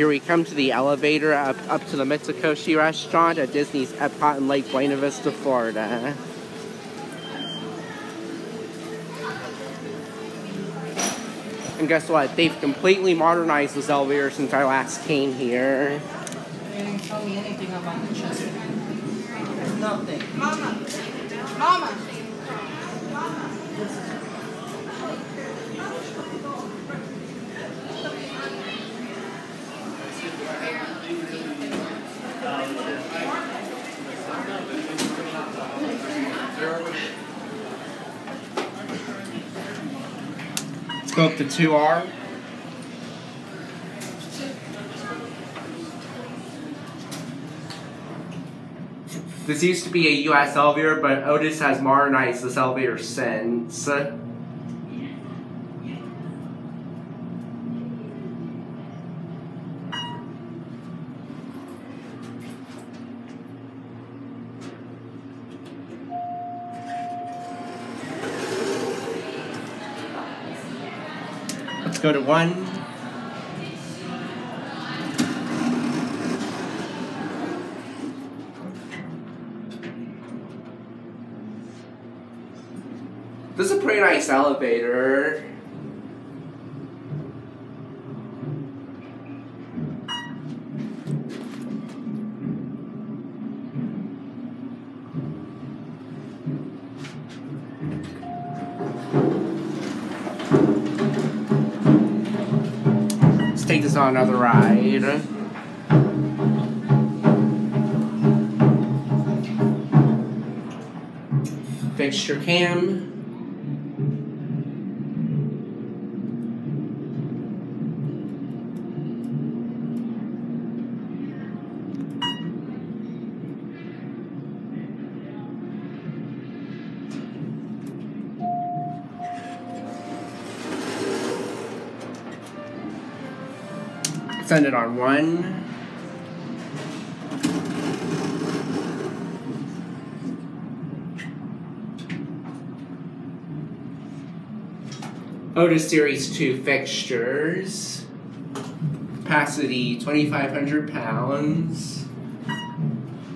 Here we come to the elevator up, up to the Mitsukoshi restaurant at Disney's Epcot in Lake Buena Vista, Florida. And guess what? They've completely modernized this elevator since I last came here. You didn't tell me anything about the chest. Nothing. Let's go up to 2R. This used to be a US elevator, but Otis has modernized this elevator since. Let's go to one. This is a pretty nice elevator. Take this on another ride. Fixture cam. Send it on one. Otis Series 2 fixtures. Capacity 2,500 pounds.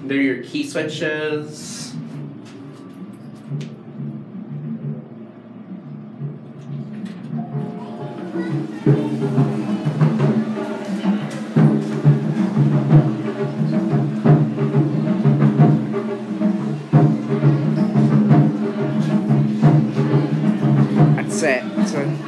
They're your key switches. set. So.